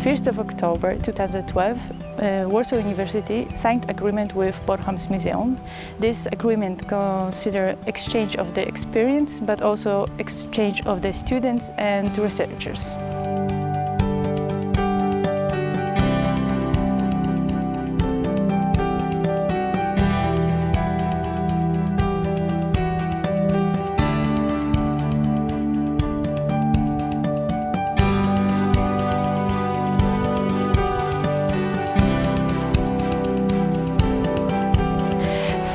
1st of October 2012, uh, Warsaw University signed agreement with Bornholm's Museum. This agreement consider exchange of the experience, but also exchange of the students and researchers.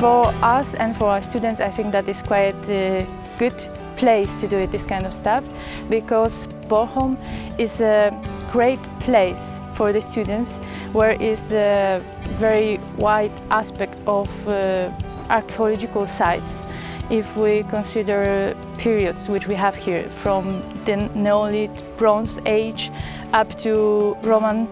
For us and for our students, I think that is quite a good place to do this kind of stuff because Bornholm is a great place for the students where is a very wide aspect of uh, archaeological sites. If we consider periods which we have here from the Neolithic, Bronze Age up to Roman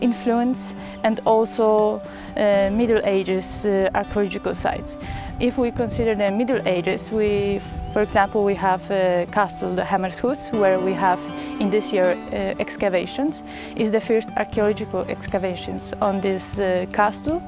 influence and also uh, Middle Ages uh, archaeological sites. If we consider the Middle Ages, we, for example, we have castle, the Hammershus, where we have in this year uh, excavations. Is the first archaeological excavations on this uh, castle.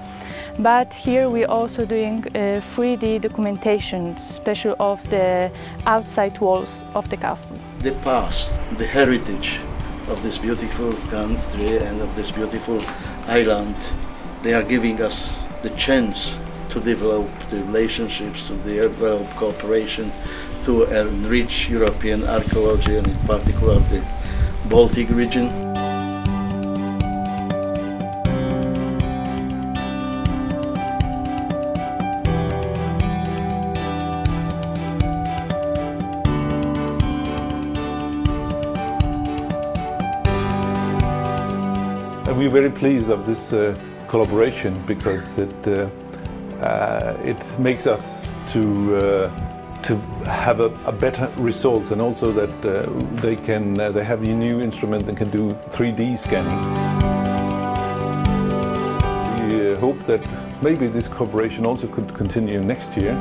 But here we're also doing 3D documentation, special of the outside walls of the castle. The past, the heritage of this beautiful country and of this beautiful island they are giving us the chance to develop the relationships, to develop cooperation, to enrich European archaeology and in particular the Baltic region. We're very pleased of this uh, collaboration because it uh, uh, it makes us to uh, to have a, a, better results and also that uh, they can they have a new instrument and can do 3D scanning. We hope that maybe this cooperation also could continue next year.